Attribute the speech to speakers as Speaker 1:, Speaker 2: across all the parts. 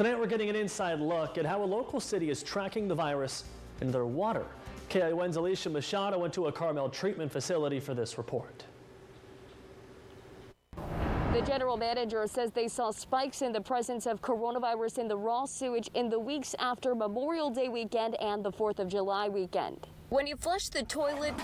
Speaker 1: Tonight we're getting an inside look at how a local city is tracking the virus in their water. KION's Alicia Machado went to a Carmel treatment facility for this report.
Speaker 2: The general manager says they saw spikes in the presence of coronavirus in the raw sewage in the weeks after Memorial Day weekend and the 4th of July weekend. When you flush the toilet,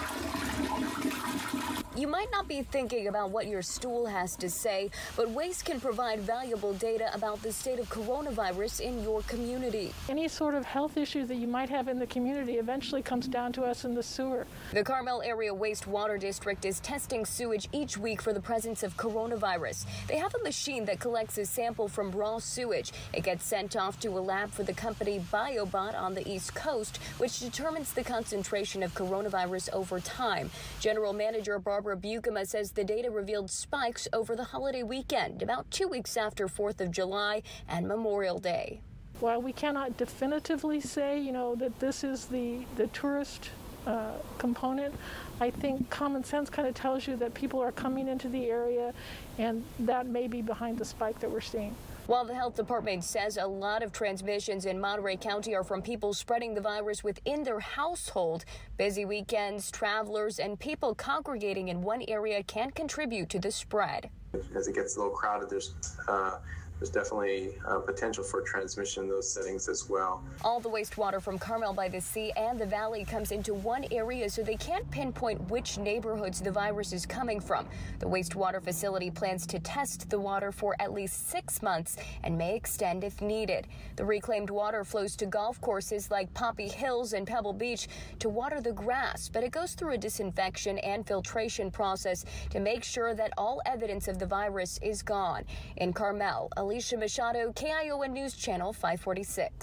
Speaker 2: you might not be thinking about what your stool has to say, but waste can provide valuable data about the state of coronavirus in your community.
Speaker 3: Any sort of health issue that you might have in the community eventually comes down to us in the sewer.
Speaker 2: The Carmel Area Wastewater District is testing sewage each week for the presence of coronavirus. They have a machine that collects a sample from raw sewage. It gets sent off to a lab for the company BioBot on the East Coast, which determines the concentration of coronavirus over time. General Manager Barbara Barbara Buikema says the data revealed spikes over the holiday weekend, about two weeks after 4th of July and Memorial Day.
Speaker 3: While we cannot definitively say, you know, that this is the, the tourist uh, component, I think common sense kind of tells you that people are coming into the area and that may be behind the spike that we're seeing.
Speaker 2: While the health department says a lot of transmissions in Monterey County are from people spreading the virus within their household, busy weekends, travelers, and people congregating in one area can contribute to the spread.
Speaker 4: As it gets a little crowded, there's uh, there's definitely uh, potential for transmission in those settings as well.
Speaker 2: All the wastewater from Carmel by the Sea and the valley comes into one area, so they can't pinpoint which neighborhoods the virus is coming from. The wastewater facility plans to test the water for at least six months and may extend if needed. The reclaimed water flows to golf courses like Poppy Hills and Pebble Beach to water the grass, but it goes through a disinfection and filtration process to make sure that all evidence of the virus is gone. In Carmel, Alicia Machado, KION News Channel 546.